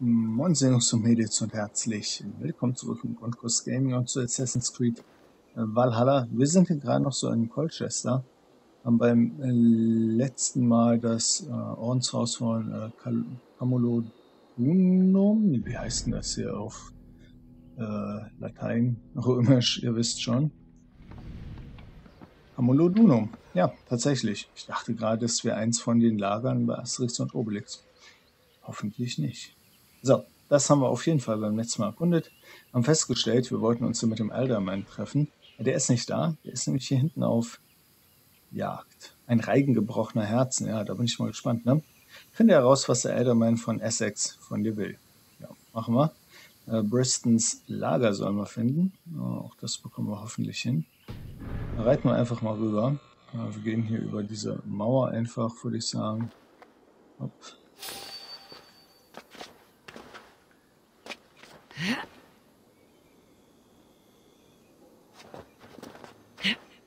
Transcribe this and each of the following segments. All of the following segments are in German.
Moin Jungs und Mädels und herzlich willkommen zurück im Grundkurs Gaming und zu Assassin's Creed äh, Valhalla. Wir sind hier gerade noch so in Colchester, haben beim äh, letzten Mal das äh, Ordenshaus von äh, Camulodunum, wie heißt denn das hier auf äh, Latein, Römisch, ihr wisst schon. Camulodunum, ja, tatsächlich. Ich dachte gerade, es wäre eins von den Lagern bei Asterix und Obelix. Hoffentlich nicht. So, das haben wir auf jeden Fall beim letzten Mal erkundet. Haben festgestellt, wir wollten uns mit dem Alderman treffen. Der ist nicht da. Der ist nämlich hier hinten auf Jagd. Ein Reigen gebrochener Herzen. Ja, da bin ich mal gespannt. Ne? Finde heraus, was der Alderman von Essex von dir will. Ja, machen wir. Äh, Bristons Lager sollen wir finden. Ja, auch das bekommen wir hoffentlich hin. Reiten wir einfach mal rüber. Ja, wir gehen hier über diese Mauer einfach, würde ich sagen. Hopp.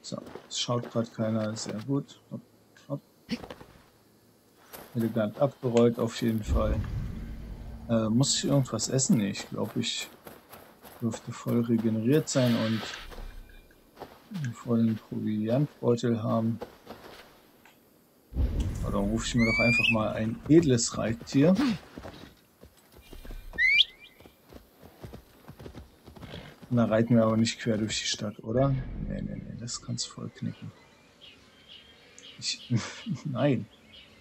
So, es schaut gerade keiner, sehr gut. Hopp, hopp. Elegant abgerollt auf jeden Fall. Äh, muss ich irgendwas essen? Nee, ich glaube, ich dürfte voll regeneriert sein und einen vollen Proviantbeutel haben. Dann rufe ich mir doch einfach mal ein edles Reittier. Dann reiten wir aber nicht quer durch die Stadt, oder? Nee, nee, nee, das kann's voll knicken. Ich, nein.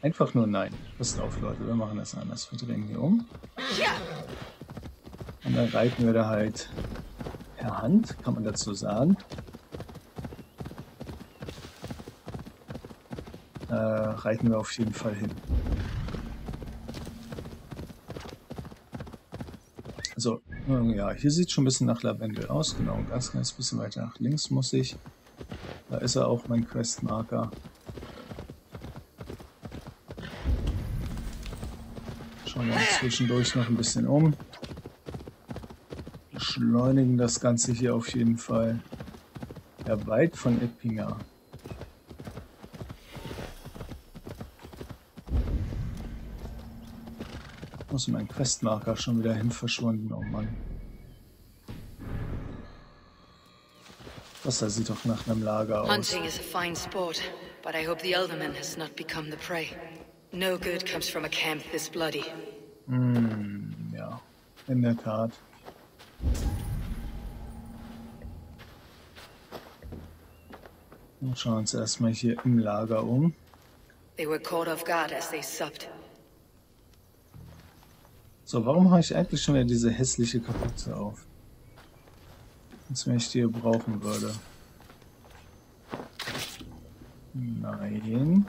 Einfach nur nein. Passt auf, Leute, wir machen das anders. Wir drehen hier um. Und dann reiten wir da halt per Hand, kann man dazu sagen. Äh, reiten wir auf jeden Fall hin. Also, ja, hier sieht schon ein bisschen nach Lavendel aus. Genau, ganz kleines bisschen weiter nach links muss ich. Da ist er auch, mein Questmarker. Schauen wir uns zwischendurch noch ein bisschen um. Beschleunigen das Ganze hier auf jeden Fall. Ja, weit von Eppinger. Muss mein Questmarker schon wieder hin verschwunden, oh Mann. Das da sieht doch nach einem Lager aus. Hunting is a fine sport, but I hope the Elderman has not become the prey. No good comes from a camp this bloody. Hm, ja, in der Tat. Und schauen uns erstmal hier im Lager um. They were caught off guard as they supped. So, warum habe ich eigentlich schon wieder diese hässliche Kapuze auf? Als wenn ich die hier brauchen würde. Nein.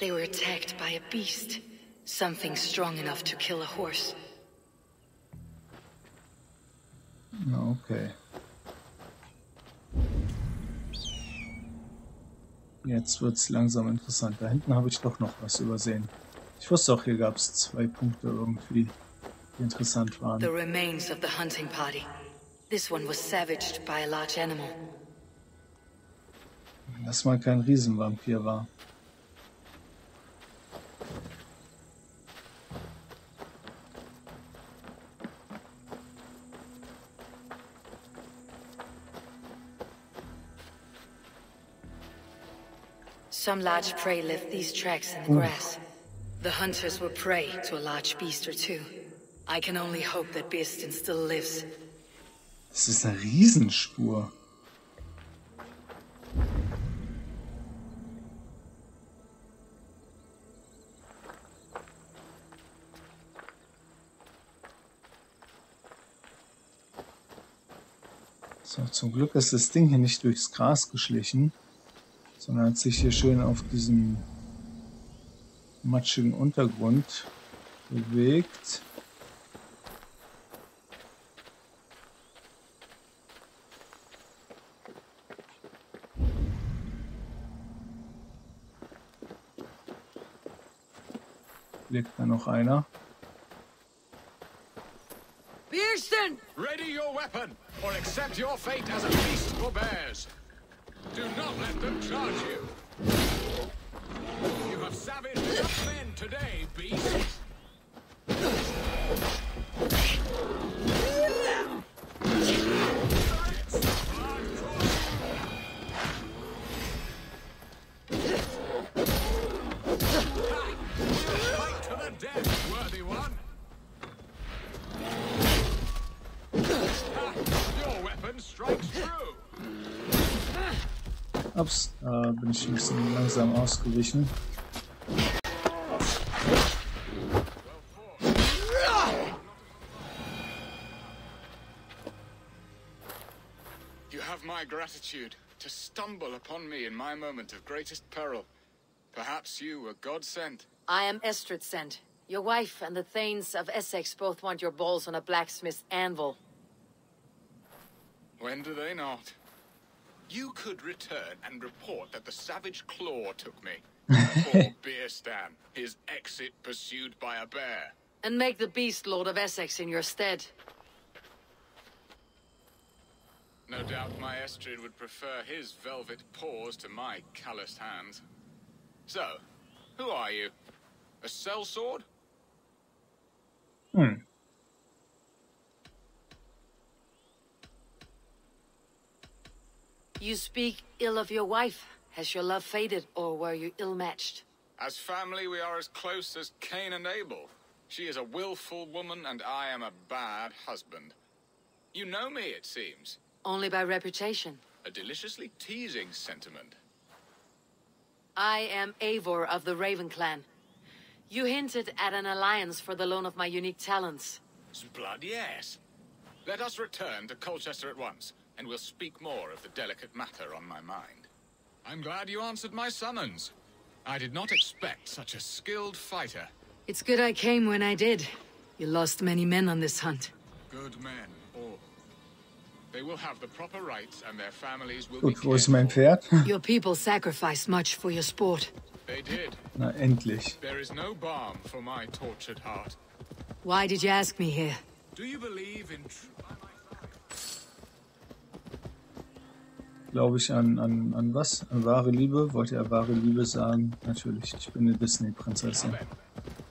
They were attacked by a beast. Something strong enough to kill a horse. Na, okay. Jetzt wird es langsam interessant. Da hinten habe ich doch noch was übersehen. Ich wusste auch, hier gab es zwei Punkte irgendwie, die interessant waren. The remains of the hunting party. This one was savaged by a large animal. Dass mal kein Riesenvampir war. Some large prey left these tracks in the grass. The hunters were prey to a large beast or two. I can only hope that Beastin still lives. Das ist eine Riesenspur. So, zum Glück ist das Ding hier nicht durchs Gras geschlichen, sondern hat sich hier schön auf diesem matschigen Untergrund bewegt. Liegt da noch einer? Pearson! Ready your weapon, or accept your fate as a beast for bears. Do not let them charge you. You have savaged enough men today, beast. Fight to Ups, da bin ich ein bisschen langsam ausgewichen. You have my gratitude to stumble upon me in my moment of greatest peril. Perhaps you were God sent. I am Estrid sent. Your wife and the Thanes of Essex both want your balls on a blacksmith's anvil. When do they not? You could return and report that the savage claw took me. Poor Beerstan, his exit pursued by a bear. And make the beast Lord of Essex in your stead. No doubt my Estrid would prefer his velvet paws to my calloused hands. So, who are you? A sellsword? Hm. You speak ill of your wife. Has your love faded, or were you ill-matched? As family, we are as close as Cain and Abel. She is a willful woman, and I am a bad husband. You know me, it seems. Only by reputation. A deliciously teasing sentiment. I am Eivor of the Raven Clan. You hinted at an alliance for the loan of my unique talents. Blood, yes. Let us return to Colchester at once, and we'll speak more of the delicate matter on my mind. I'm glad you answered my summons. I did not expect such a skilled fighter. It's good I came when I did. You lost many men on this hunt. Good men, all. They will have the proper rights, and their families will be Gut, wo ist cared mein. Pferd? Your people sacrificed much for your sport. They did. Na, endlich. There is no balm for my tortured heart. Why did you ask me here? Do you believe in Glaube ich an, an, an was? An wahre Liebe? Wollte er wahre Liebe sagen? Natürlich, ich bin eine Disney-Prinzessin.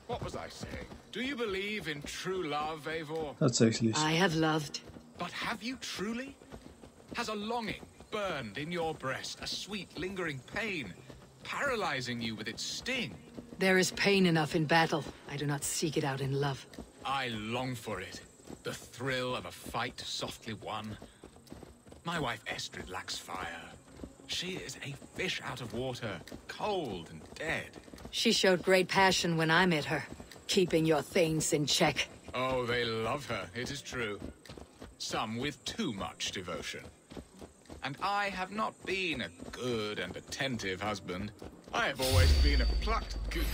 What was I saying? Do you believe in true love, Eivor? Tatsächlich. I have loved. But have you truly? Has a longing burned in your breast, a sweet, lingering pain, paralyzing you with its sting? There is pain enough in battle. I do not seek it out in love. I long for it. The thrill of a fight softly won. My wife Estrid lacks fire. She is a fish out of water, cold and dead. She showed great passion when I met her, keeping your things in check. Oh, they love her, it is true. Some with too much devotion. And I have not been a good and attentive husband. I have always been a plucked goose.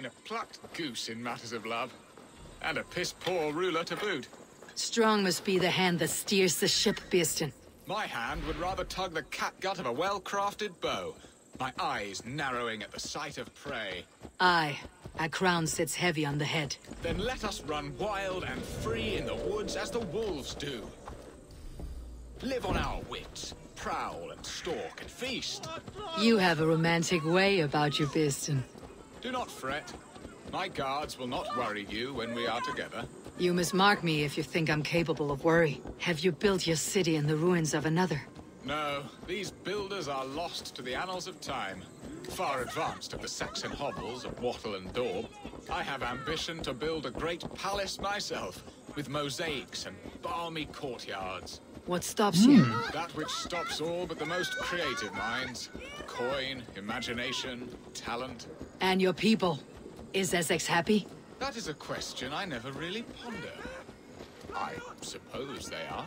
Been a plucked goose in matters of love. And a piss-poor ruler to boot. Strong must be the hand that steers the ship, Beeston. My hand would rather tug the catgut of a well-crafted bow. My eyes narrowing at the sight of prey. Aye, a crown sits heavy on the head. Then let us run wild and free in the woods as the wolves do. Live on our wits, prowl and stalk and feast. You have a romantic way about you, Beeston. Do not fret. My guards will not worry you when we are together. You mismark me if you think I'm capable of worry. Have you built your city in the ruins of another? No, these builders are lost to the annals of time. Far advanced of the Saxon hovels of Wattle and Daub, I have ambition to build a great palace myself, with mosaics and balmy courtyards. What stops you? Hmm. That which stops all but the most creative minds. Coin, imagination, talent. And your people? Is Essex happy? That is a question I never really ponder. I suppose they are.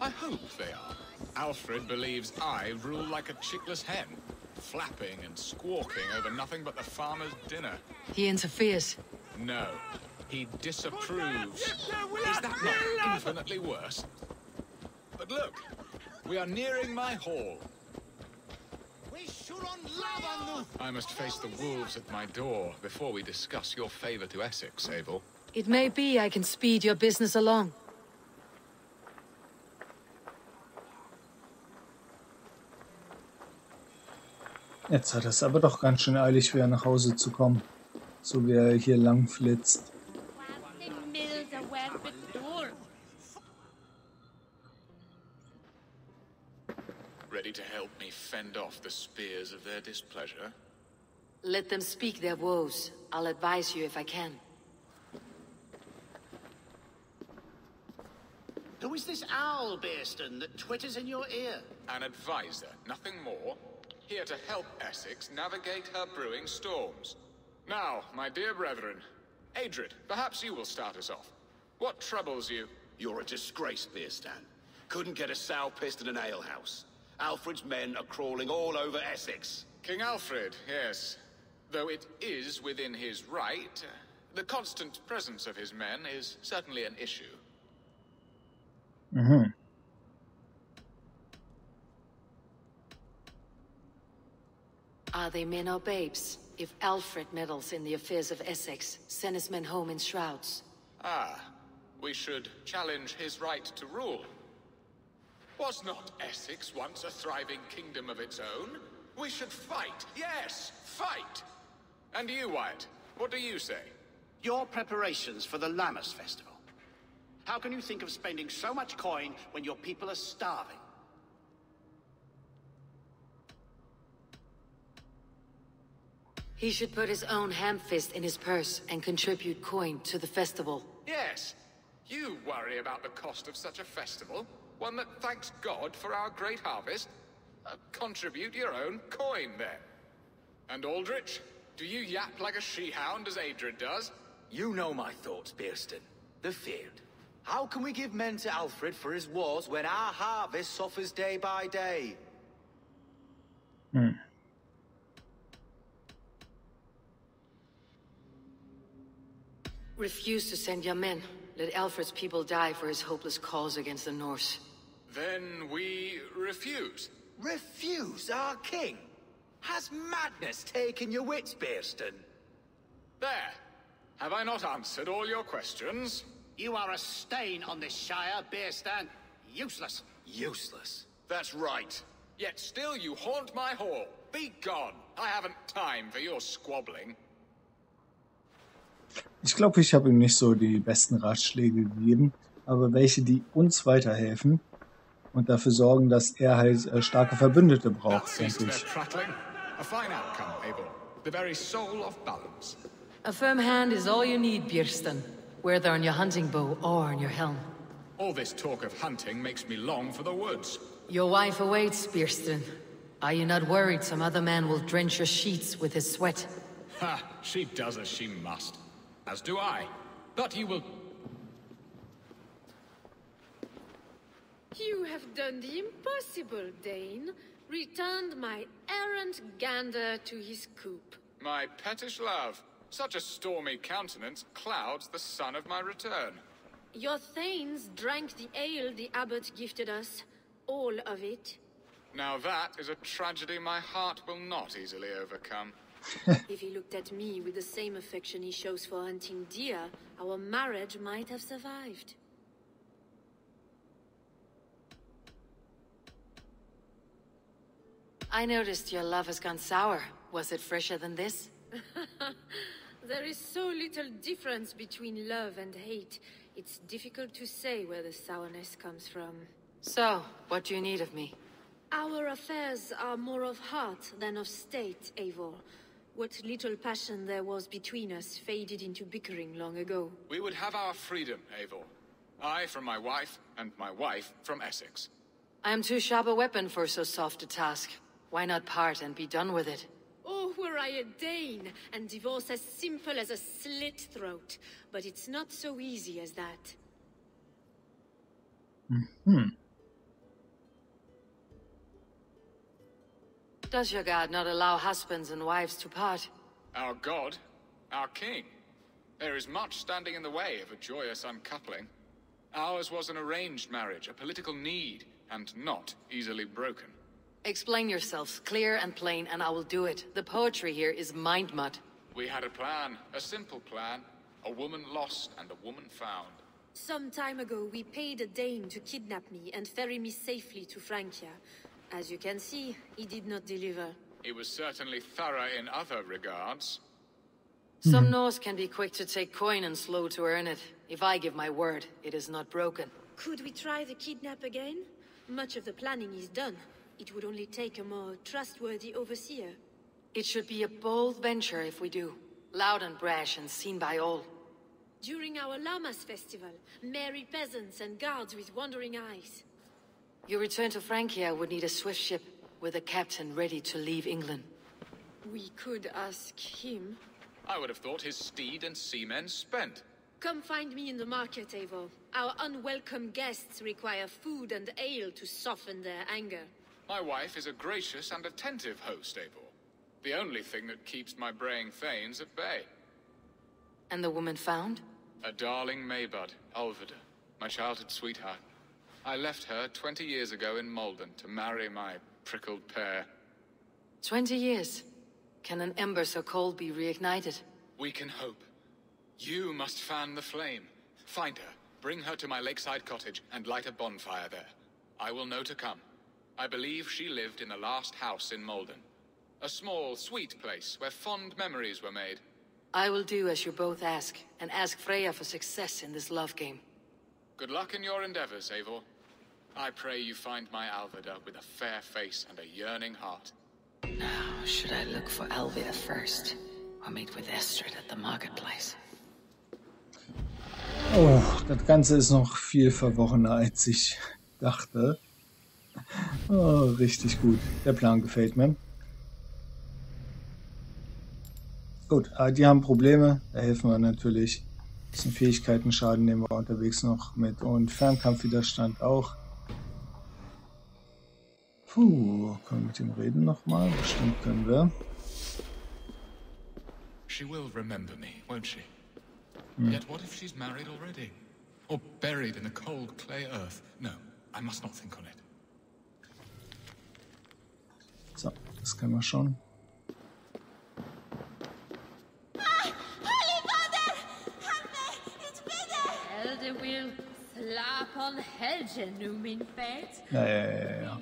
I hope they are. Alfred believes I rule like a chickless hen. flapping and squawking over nothing but the farmer's dinner. He interferes. No, he disapproves. Is that not infinitely worse? But look, we are nearing my hall. I must face the wolves at my door before we discuss your favor to Essex, Abel. It may be I can speed your business along. Jetzt hat es aber doch ganz schön eilig, wieder nach Hause zu kommen. So wie er hier lang flitzt. Ready to help me fend off the spears of their displeasure? Let them speak their woes. I'll advise you if I can. Who is this owl, Bearston, that twitters in your ear? An advisor, nothing more. Here to help Essex navigate her brewing storms. Now, my dear brethren, Adrid, perhaps you will start us off. What troubles you? You're a disgrace, Beerstan. Couldn't get a sow pissed in an alehouse. Alfred's men are crawling all over Essex. King Alfred, yes. Though it is within his right, the constant presence of his men is certainly an issue. Mhm. Are they men or babes? If Alfred meddles in the affairs of Essex, send his men home in shrouds. Ah, we should challenge his right to rule. Was not Essex once a thriving kingdom of its own? We should fight, yes, fight! And you, Wyatt, what do you say? Your preparations for the Lammas Festival. How can you think of spending so much coin when your people are starving? He should put his own ham fist in his purse and contribute coin to the festival. Yes, you worry about the cost of such a festival, one that thanks God for our great harvest. Uh, contribute your own coin, then. And Aldrich, do you yap like a she-hound as Adrid does? You know my thoughts, Bearston. The field. How can we give men to Alfred for his wars when our harvest suffers day by day? Hm. Refuse to send your men. Let Alfred's people die for his hopeless cause against the Norse. Then we refuse. Refuse our king? Has madness taken your wits, Bearston? There. Have I not answered all your questions? You are a stain on this Shire, Beerstan. Useless. Useless. That's right. Yet still you haunt my hall. Be gone. I haven't time for your squabbling. Ich glaube, ich habe ihm nicht so die besten Ratschläge gegeben, aber welche, die uns weiterhelfen und dafür sorgen, dass er halt äh, starke Verbündete braucht, ceased denke their ich. A fine outcome, Abel. The very soul of balance. A firm hand is all you need, Bjerston. Whether on your hunting bow or on your helm. All this talk of hunting makes me long for the woods. Your wife awaits, Bjerston. Are you not worried some other man will drench your sheets with his sweat? Ha! She does as she must. As do I. But you will... You have done the impossible, Dane. Returned my errant gander to his coop. My pettish love. Such a stormy countenance clouds the sun of my return. Your thanes drank the ale the abbot gifted us. All of it. Now that is a tragedy my heart will not easily overcome. if he looked at me with the same affection he shows for hunting deer, our marriage might have survived. I noticed your love has gone sour. Was it fresher than this? There is so little difference between love and hate. It's difficult to say where the sourness comes from. So, what do you need of me? Our affairs are more of heart than of state, Eivor. What little passion there was between us faded into bickering long ago. We would have our freedom, Eivor. I from my wife, and my wife from Essex. I am too sharp a weapon for so soft a task. Why not part and be done with it? Oh, were I a Dane, and divorce as simple as a slit throat. But it's not so easy as that. Hm. Does your god not allow husbands and wives to part? Our god? Our king? There is much standing in the way of a joyous uncoupling. Ours was an arranged marriage, a political need, and not easily broken. Explain yourselves, clear and plain, and I will do it. The poetry here is mind mud. We had a plan, a simple plan. A woman lost and a woman found. Some time ago, we paid a Dane to kidnap me and ferry me safely to Francia. As you can see, he did not deliver. He was certainly thorough in other regards. Some Norse can be quick to take coin and slow to earn it. If I give my word, it is not broken. Could we try the kidnap again? Much of the planning is done. It would only take a more trustworthy overseer. It should be a bold venture if we do. Loud and brash and seen by all. During our Lamas festival, merry peasants and guards with wandering eyes. Your return to Francia would need a swift ship with a captain ready to leave England. We could ask him. I would have thought his steed and seamen spent. Come find me in the market, Eivor. Our unwelcome guests require food and ale to soften their anger. My wife is a gracious and attentive host, Eivor. The only thing that keeps my braying thanes at bay. And the woman found? A darling Maybud, Alvida, my childhood sweetheart. I left her 20 years ago in Malden to marry my prickled pear. Twenty years. Can an ember so cold be reignited? We can hope. You must fan the flame. Find her, bring her to my lakeside cottage, and light a bonfire there. I will know to come. I believe she lived in the last house in Malden. A small, sweet place where fond memories were made. I will do as you both ask, and ask Freya for success in this love game. Good luck in your endeavors, Eivor. I pray you find my Alvida with a fair face and a yearning heart. Now, should I look for Alvida first, or meet with Estrid at the marketplace? Oh, das Ganze ist noch viel verworrener, als ich dachte. Oh, richtig gut. Der Plan gefällt mir. Gut, aber die haben Probleme. Da helfen wir natürlich. Ein bisschen Fähigkeiten-Schaden nehmen wir unterwegs noch mit. Und Fernkampfwiderstand auch. Puh, können wir mit ihm reden nochmal? Bestimmt können wir. She will remember me, won't she? Yet what if she's married already? Or buried in the cold clay earth? No, I must not think on it. So, das können wir schon. Ja, ja, ja, ja.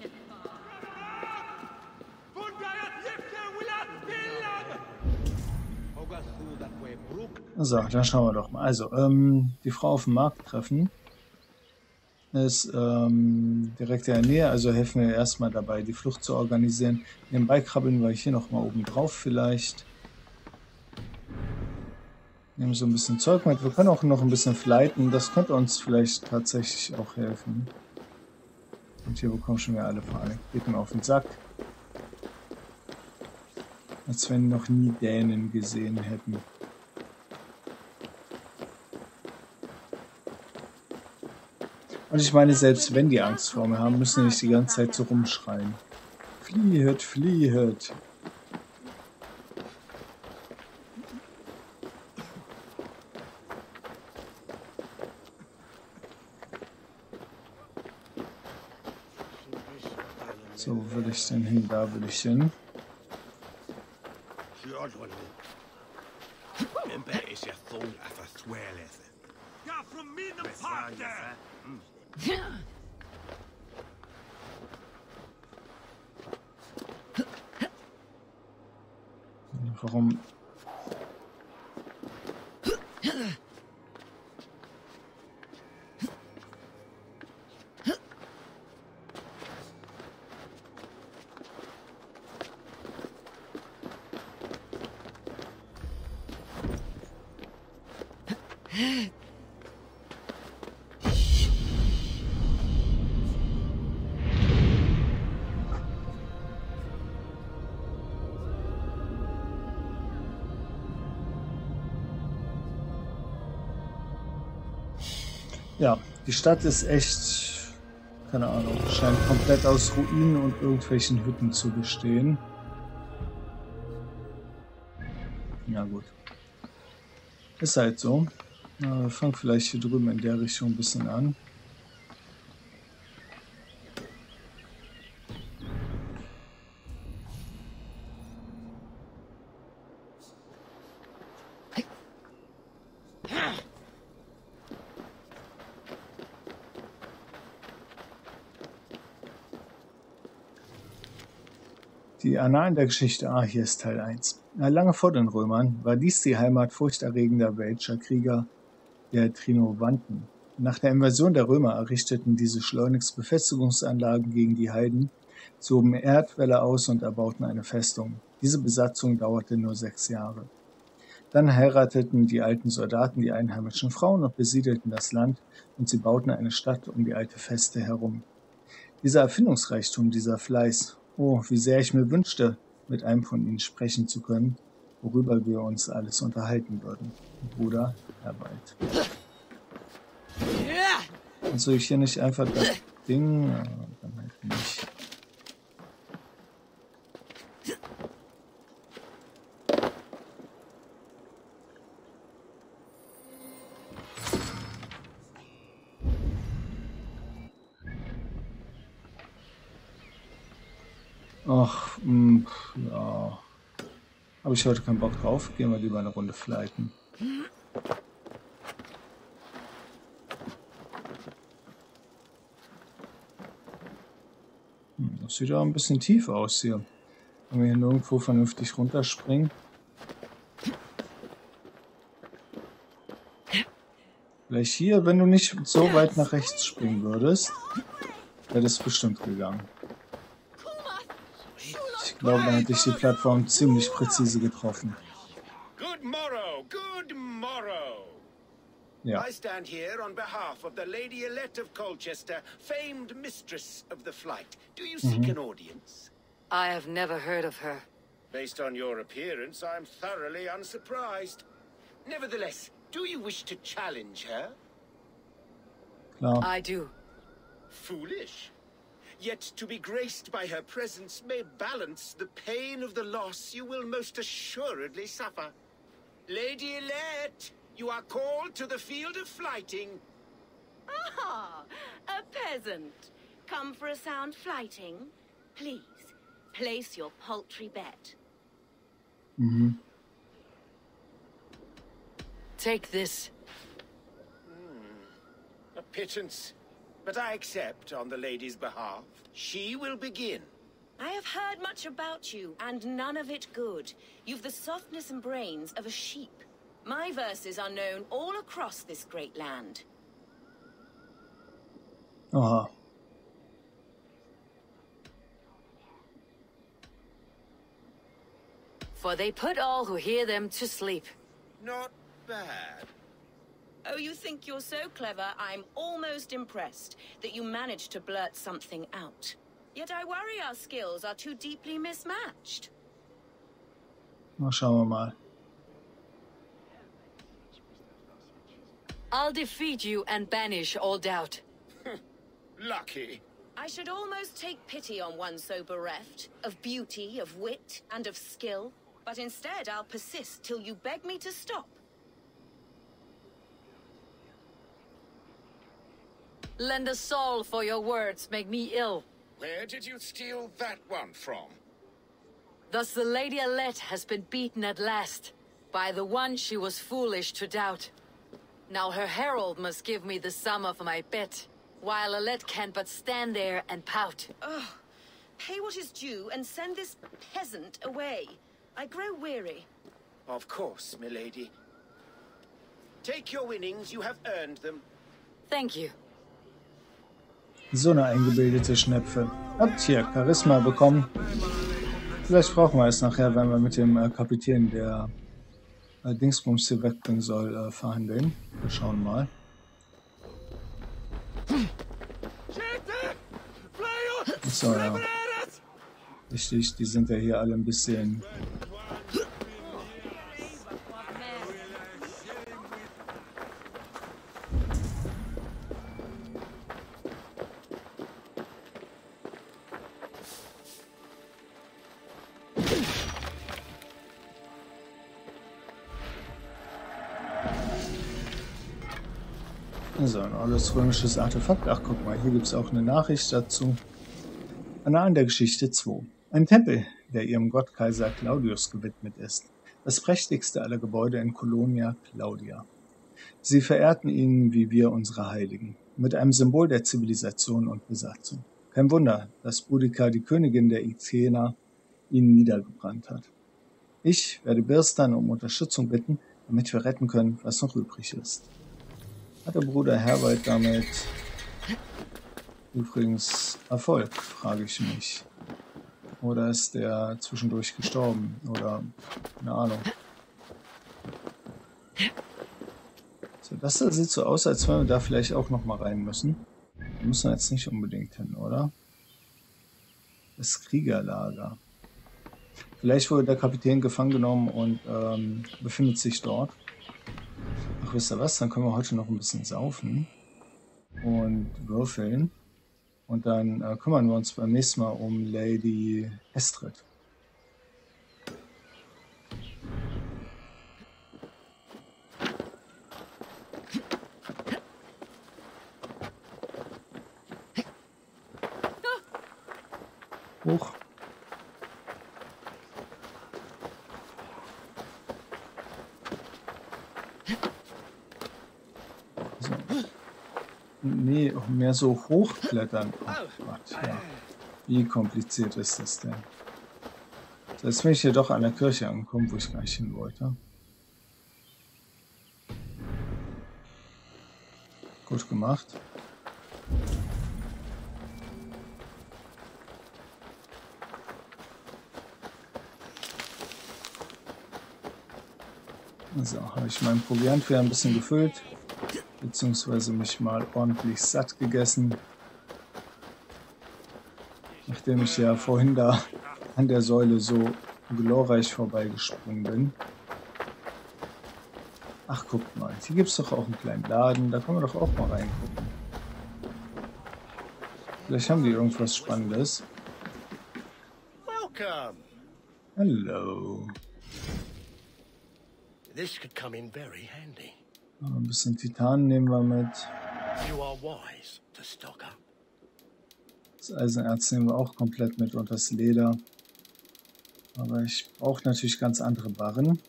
So, dann schauen wir doch mal. Also, ähm, die Frau auf dem Markt treffen ist ähm, direkt in der Nähe, also helfen wir erstmal dabei, die Flucht zu organisieren. Nebenbei krabbeln wir hier nochmal oben drauf vielleicht. Nehmen so ein bisschen Zeug mit. Wir können auch noch ein bisschen flighten. Das könnte uns vielleicht tatsächlich auch helfen. Und hier bekommen schon wieder alle Fragen. Geht mir auf den Sack. Als wenn noch nie Dänen gesehen hätten. Und ich meine, selbst wenn die Angst vor mir haben, müssen die nicht die ganze Zeit so rumschreien. Fliehet, fliehet. So, wo will ich denn hin? Da will ich hin. Warum? Die Stadt ist echt, keine Ahnung, scheint komplett aus Ruinen und irgendwelchen Hütten zu bestehen. Ja gut. Ist halt so. Äh, Na, wir fangen vielleicht hier drüben in der Richtung ein bisschen an. Die Annalen der Geschichte Ah, hier ist Teil 1. Lange vor den Römern war dies die Heimat furchterregender welcher Krieger, der Trinovanten. Nach der Invasion der Römer errichteten diese schleunigst Befestigungsanlagen gegen die Heiden, zogen Erdwälle aus und erbauten eine Festung. Diese Besatzung dauerte nur sechs Jahre. Dann heirateten die alten Soldaten die einheimischen Frauen und besiedelten das Land und sie bauten eine Stadt um die alte Feste herum. Dieser Erfindungsreichtum, dieser Fleiß Oh, wie sehr ich mir wünschte, mit einem von ihnen sprechen zu können, worüber wir uns alles unterhalten würden. Bruder Herbald. Also ich hier nicht einfach das Ding, äh, dann halt nicht. Ach, mh, ja. Habe ich heute keinen Bock drauf. Gehen wir lieber eine Runde flighten. Hm, das sieht ja ein bisschen tief aus hier. Wenn wir hier nirgendwo vernünftig runterspringen. Vielleicht hier, wenn du nicht so weit nach rechts springen würdest, wäre das bestimmt gegangen. Ich glaube, hätte ich die Plattform ziemlich präzise getroffen. Good morrow, good morrow. Ja. I stand here on behalf of the Lady Elette of Colchester, famed mistress of the flight. Do you seek an audience? I have never heard of her. Based on your appearance, I'm thoroughly unsurprised. Nevertheless, do you wish to challenge her? Klar. I do. Foolish. Yet to be graced by her presence may balance the pain of the loss you will most assuredly suffer. Lady Elette, you are called to the field of flighting. Ah, a peasant. Come for a sound flighting? Please, place your paltry bet. Mhm. Take this. A pittance. But I accept on the lady's behalf. She will begin. I have heard much about you, and none of it good. You've the softness and brains of a sheep. My verses are known all across this great land. Aha. For they put all who hear them to sleep. Not bad. Oh, you think you're so clever, I'm almost impressed that you managed to blurt something out. Yet I worry our skills are too deeply mismatched. Na, schauen wir mal. I'll defeat you and banish all doubt. Lucky. I should almost take pity on one so bereft of beauty, of wit, and of skill. But instead, I'll persist till you beg me to stop. Lend a soul for your words make me ill. Where did you steal that one from? Thus the Lady Alette has been beaten at last, by the one she was foolish to doubt. Now her herald must give me the sum of my bet, while Alette can but stand there and pout. Oh pay what is due and send this peasant away. I grow weary. Of course, milady. Take your winnings, you have earned them. Thank you. So eine eingebildete Schnepfe. Habt hier Charisma bekommen. Vielleicht brauchen wir es nachher, wenn wir mit dem äh, Kapitän, der äh, Dingsbums hier wegbringen soll, äh, verhandeln. Wir schauen mal. So, ja. Richtig, die sind ja hier alle ein bisschen... So, ein altes römisches Artefakt. Ach, guck mal, hier gibt es auch eine Nachricht dazu. Annalen der Geschichte 2. Ein Tempel, der ihrem Gott Kaiser Claudius gewidmet ist. Das prächtigste aller Gebäude in Colonia Claudia. Sie verehrten ihn wie wir unsere Heiligen, mit einem Symbol der Zivilisation und Besatzung. Kein Wunder, dass Boudica, die Königin der Ikener, ihn niedergebrannt hat. Ich werde Birstan um Unterstützung bitten, damit wir retten können, was noch übrig ist. Hat der Bruder Herbert damit übrigens Erfolg, frage ich mich. Oder ist der zwischendurch gestorben? Oder keine Ahnung. So, das da sieht so aus, als wenn wir da vielleicht auch noch mal rein müssen. Da müssen wir jetzt nicht unbedingt hin, oder? Das Kriegerlager. Vielleicht wurde der Kapitän gefangen genommen und ähm, befindet sich dort. Wisst ihr was? Dann können wir heute noch ein bisschen saufen und würfeln. Und dann äh, kümmern wir uns beim nächsten Mal um Lady Estrid. Hoch. So. Nee, mehr so hochklettern. Oh Gott, ja. Wie kompliziert ist das denn? Jetzt bin ich hier doch an der Kirche angekommen, wo ich gar nicht hin wollte. Gut gemacht. So, habe ich meinen Proviant wieder ein bisschen gefüllt, beziehungsweise mich mal ordentlich satt gegessen. Nachdem ich ja vorhin da an der Säule so glorreich vorbeigesprungen bin. Ach, guckt mal, hier gibt es doch auch einen kleinen Laden, da können wir doch auch mal reingucken. Vielleicht haben die irgendwas Spannendes. Welcome. Hallo. This could come in very handy. Ein bisschen Titan nehmen wir mit. Das Eisenerz nehmen wir auch komplett mit und das Leder. Aber ich brauche natürlich ganz andere Barren.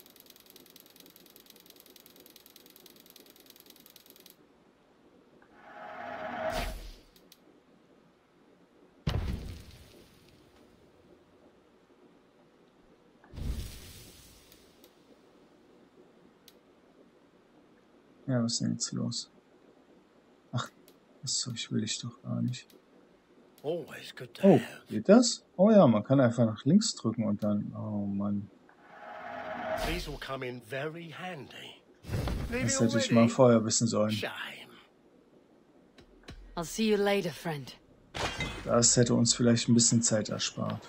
Was ist denn jetzt los? Ach, das Zeug will ich doch gar nicht. Always good to Oh, have. geht das? Oh ja, man kann einfach nach links drücken und dann... Oh Mann, These will come in very handy. das hätte ich mal vorher wissen sollen. Shame. I'll see you later, friend. Das hätte uns vielleicht ein bisschen Zeit erspart.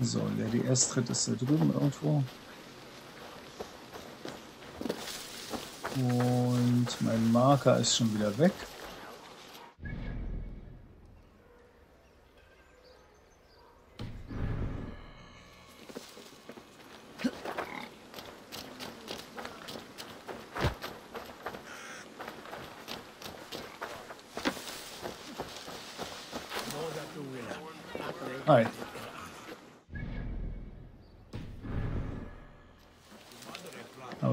So, Lady Estrid ist da drüben irgendwo. Und mein Marker ist schon wieder weg. Hi.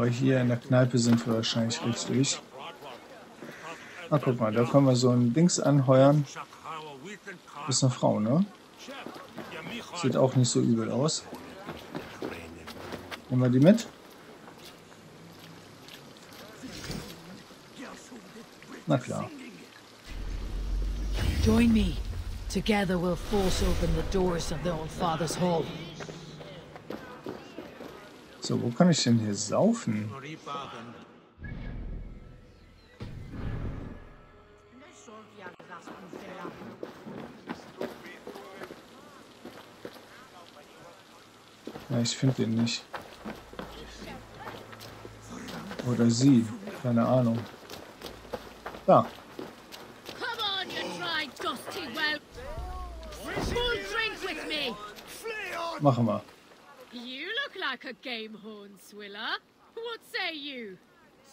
Aber hier in der Kneipe sind wir wahrscheinlich richtig. Ah, guck mal, da können wir so ein Dings anheuern. Das ist eine Frau, ne? Sieht auch nicht so übel aus. Nehmen wir die mit? Na klar. Join me. Together we'll force open the doors of the Old Father's Hall. So, wo kann ich denn hier saufen? Ja, ich finde den nicht. Oder sie. Keine Ahnung. Da. Come on, game horn swiller. What say you?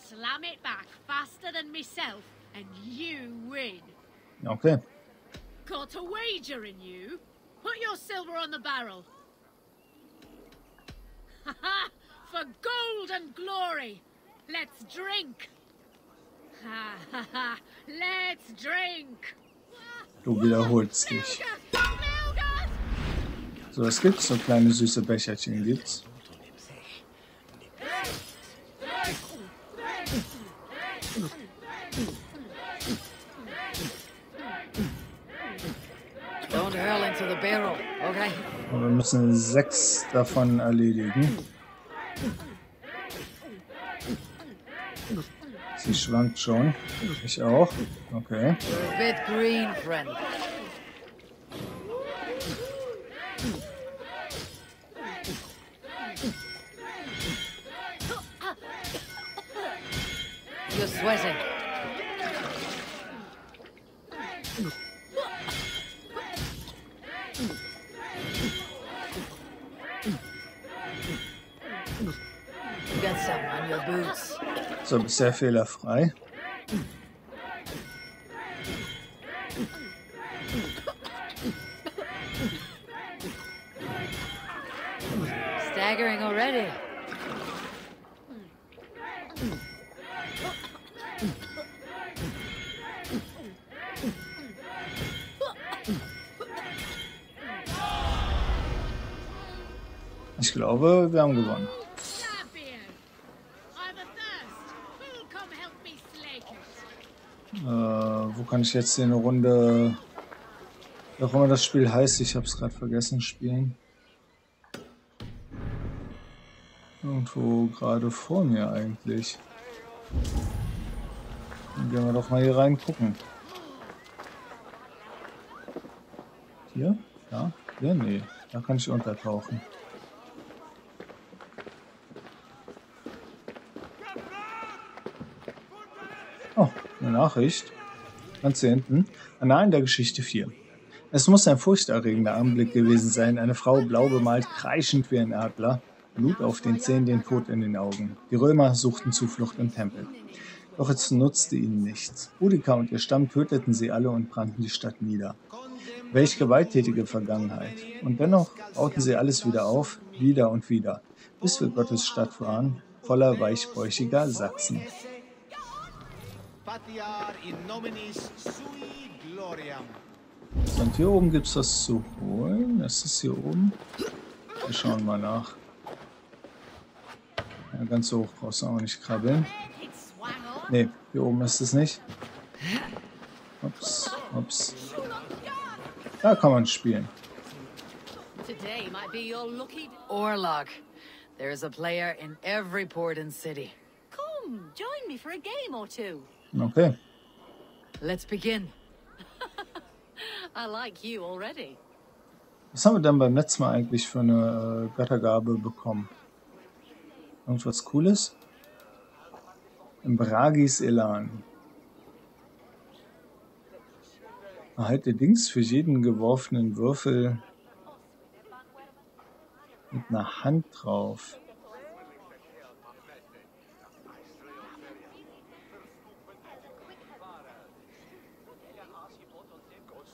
slam it back faster than myself, and you win. Okay. Got a wager in you? Put your silver on the barrel. Ha ha! For gold and glory! Let's drink! Ha ha ha! Let's drink! Du wiederholst dich. So, es gibt so kleine süße Becherchen, gibt's. Barrel, okay? Und wir müssen sechs davon erledigen. Sie schwankt schon. Ich auch. Okay. Bit green, friend. You're sweating. So, bisher fehlerfrei. Staggering already. Ich glaube, wir haben gewonnen. Champion! I'm athirst. Who'll come help me slake it? Äh, wo kann ich jetzt eine Runde, wie auch immer das Spiel heißt, ich habe es gerade vergessen, spielen? Irgendwo gerade vor mir eigentlich. Dann gehen wir doch mal hier rein gucken. Hier? Ja? Hier? Nee. Da kann ich untertauchen. Oh, eine Nachricht. Hinten. Annalen der Geschichte 4. Es muss ein furchterregender Anblick gewesen sein. Eine Frau blau bemalt, kreischend wie ein Adler. Blut auf den Zähnen, den Tod in den Augen. Die Römer suchten Zuflucht im Tempel. Doch es nutzte ihnen nichts. Boudica und ihr Stamm töteten sie alle und brannten die Stadt nieder. Welch gewalttätige Vergangenheit. Und dennoch bauten sie alles wieder auf, wieder und wieder, bis wir Gottes Stadt waren, voller weichbäuchiger Sachsen. Patiar in nominis sui gloriam. Und hier oben gibt es was zu holen. Ist es hier oben? Wir schauen mal nach. Ja, ganz so hoch brauchst du auch nicht krabbeln. Ne, hier oben ist es nicht. Ups, ups. Da kann man spielen. Today might be your lucky Orlog. There's a player in every port and city. Come, join me for a game or two. Okay. Let's begin. I like you already. Was haben wir denn beim letzten Mal eigentlich für eine äh, Göttergabe bekommen? Irgendwas Cooles? Im Bragis Elan. Erhalte Dings für jeden geworfenen Würfel mit einer Hand drauf.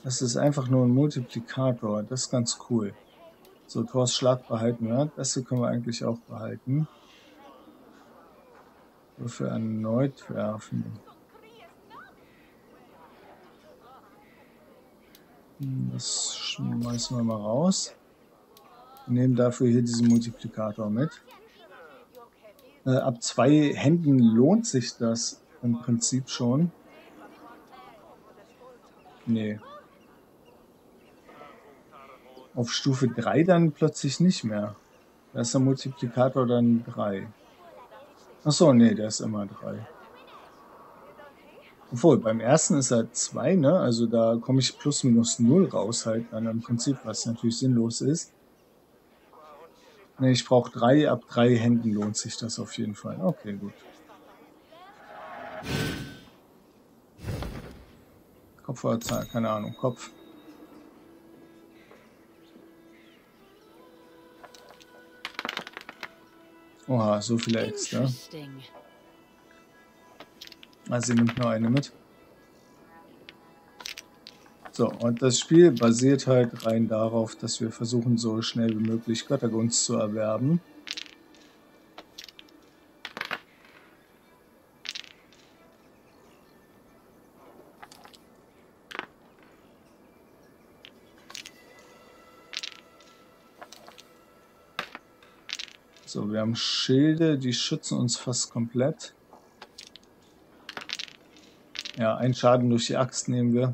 Das ist einfach nur ein Multiplikator. Das ist ganz cool. So, Thors Schlag behalten wir. Das hier können wir eigentlich auch behalten. Würfel erneut werfen. Das schmeißen wir mal raus. Wir nehmen dafür hier diesen Multiplikator mit. Äh, ab zwei Händen lohnt sich das im Prinzip schon. Nee. Auf Stufe 3 dann plötzlich nicht mehr. Da ist der Multiplikator dann 3. Achso, nee, der ist immer 3. Obwohl, beim ersten ist er 2, ne? Also da komme ich plus minus 0 raus halt dann im Prinzip, was natürlich sinnlos ist. Ne, ich brauche 3, ab 3 Händen lohnt sich das auf jeden Fall. Okay, gut. Kopf oder Zahl, keine Ahnung, Kopf. Oha, so viele extra. Interesting. Also sie nimmt nur eine mit. So, und das Spiel basiert halt rein darauf, dass wir versuchen, so schnell wie möglich Göttergunst zu erwerben. Wir haben Schilde, die schützen uns fast komplett. Ja, ein Schaden durch die Axt nehmen wir.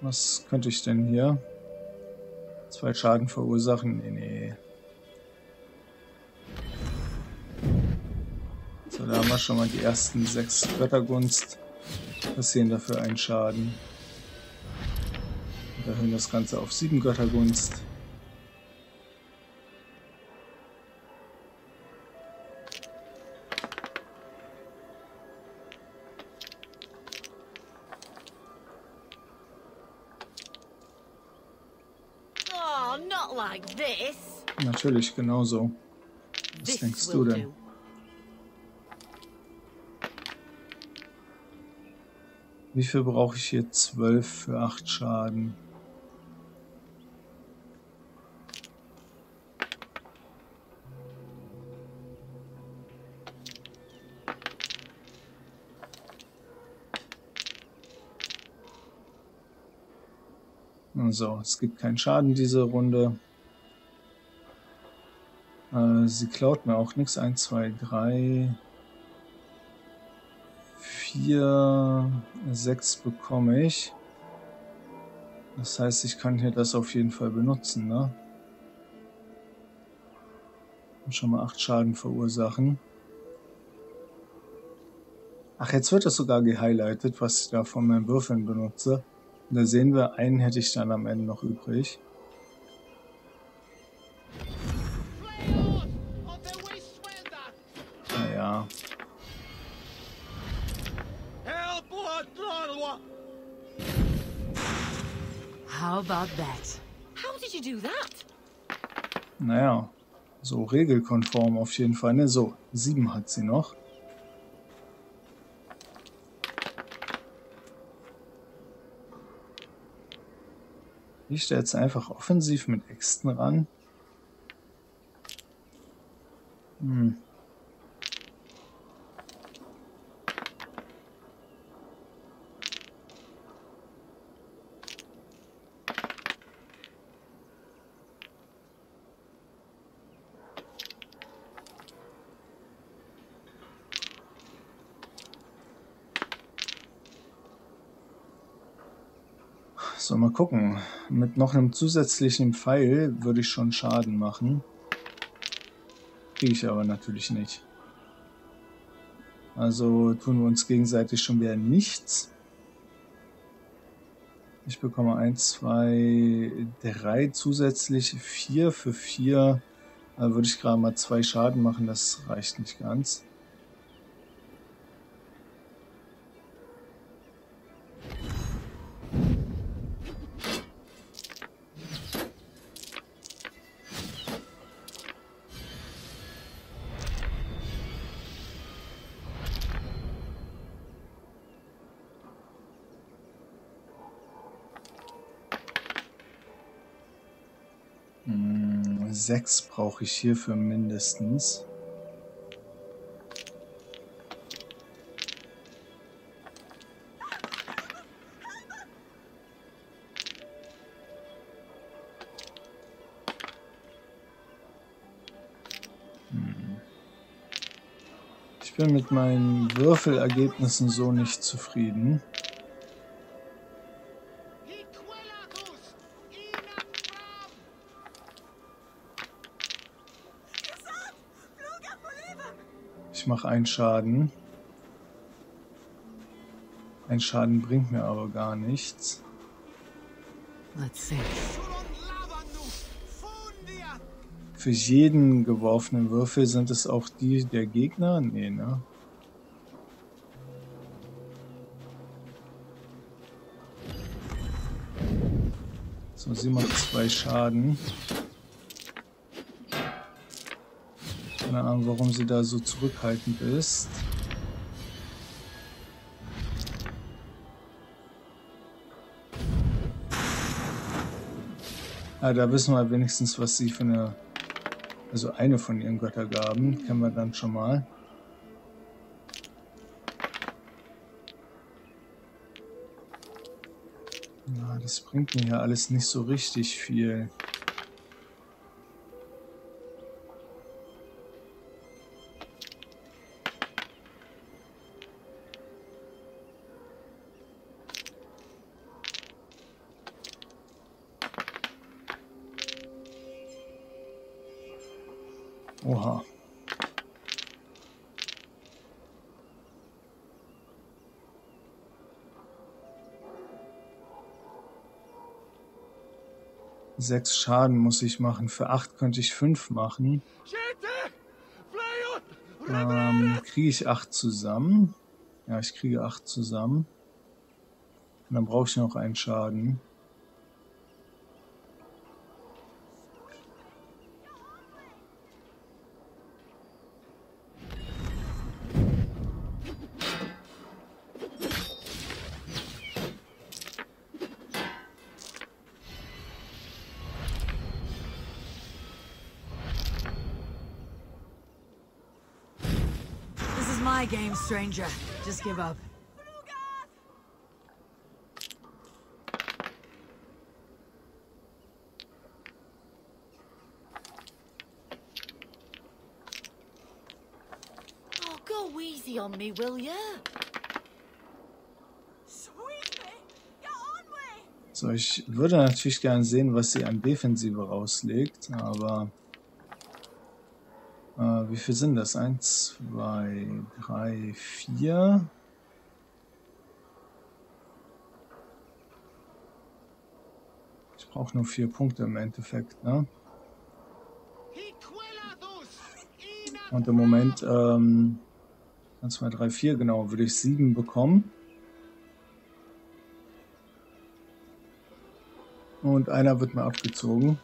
Was könnte ich denn hier? Zwei Schaden verursachen? Nee, nee. So, da haben wir schon mal die ersten sechs Göttergunst. Passieren dafür einen Schaden. Und erhöhen das Ganze auf sieben Göttergunst. Natürlich, genauso. Was denkst du denn? Wie viel brauche ich hier? 12 für 8 Schaden. So, es gibt keinen Schaden diese Runde. Äh, sie klaut mir auch nichts. 1, 2, 3, 4, 6 bekomme ich. Das heißt, ich kann hier das auf jeden Fall benutzen, ne? Und schon mal 8 Schaden verursachen. Ach, jetzt wird das sogar gehighlightet, was ich da von meinen Würfeln benutze. Und da sehen wir, einen hätte ich dann am Ende noch übrig. So regelkonform auf jeden Fall. Ne, so, sieben hat sie noch. Ich stelle jetzt einfach offensiv mit Äxten ran. Hm. Gucken. Mit noch einem zusätzlichen Pfeil würde ich schon Schaden machen. Kriege ich aber natürlich nicht. Also tun wir uns gegenseitig schon wieder nichts. Ich bekomme 1, 2, 3 zusätzlich, 4 für 4. Da würde ich gerade mal zwei Schaden machen, das reicht nicht ganz. Sechs brauche ich hierfür mindestens. Hm. Ich bin mit meinen Würfelergebnissen so nicht zufrieden. Ich mache einen Schaden. Ein Schaden bringt mir aber gar nichts. Für jeden geworfenen Würfel sind es auch die der Gegner? Nee, ne? So, sie macht zwei Schaden. Keine Ahnung, warum sie da so zurückhaltend ist. Ja, da wissen wir wenigstens, was sie für eine, also eine von ihren Göttergaben, kennen wir dann schon mal. Na, das bringt mir ja alles nicht so richtig viel. Sechs Schaden muss ich machen. Für acht könnte ich fünf machen. Ähm, kriege ich acht zusammen? Ja, ich kriege acht zusammen. Und dann brauche ich noch einen Schaden. My game, stranger. Just give up. Oh, go easy on me, will ya? So, ich würde natürlich gerne sehen, was sie an Defensive rauslegt, aber wie viel sind das? Eins, zwei, drei, vier. Ich brauche nur vier Punkte im Endeffekt, ne? Und im Moment, ähm, 1, 2, 3, 4, genau, würde ich sieben bekommen. Und einer wird mir abgezogen.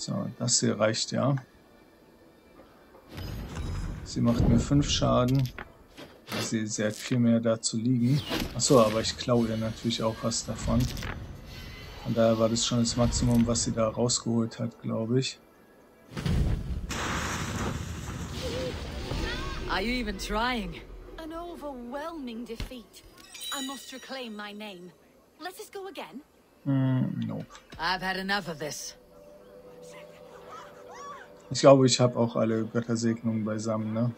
So, das hier reicht ja. Sie macht mir 5 Schaden. Sie, sie hat viel mehr da zu liegen. Achso, aber ich klaue ihr natürlich auch was davon. Von daher war das schon das Maximum, was sie da rausgeholt hat, glaube ich. Are you even trying? An overwhelming defeat. I must reclaim my name. Let us go again. Hm, nope. I've had enough of this. Ich glaube, ich habe auch alle Göttersegnungen beisammen, ne?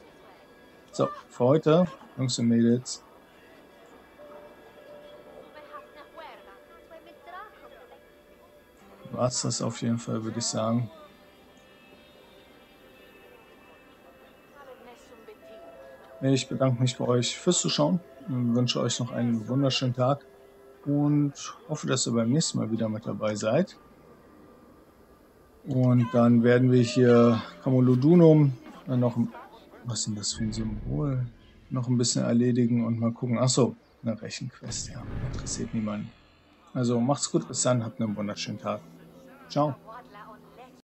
So, für heute, Jungs und Mädels, war es das auf jeden Fall, würde ich sagen. Ich bedanke mich bei euch fürs Zuschauen und wünsche euch noch einen wunderschönen Tag und hoffe, dass ihr beim nächsten Mal wieder mit dabei seid. Und dann werden wir hier Camulodunum äh, noch, was ist denn das für ein Symbol, noch ein bisschen erledigen und mal gucken. Achso, eine Rechenquest, ja, interessiert niemanden. Also macht's gut, bis dann, habt einen wunderschönen Tag. Ciao.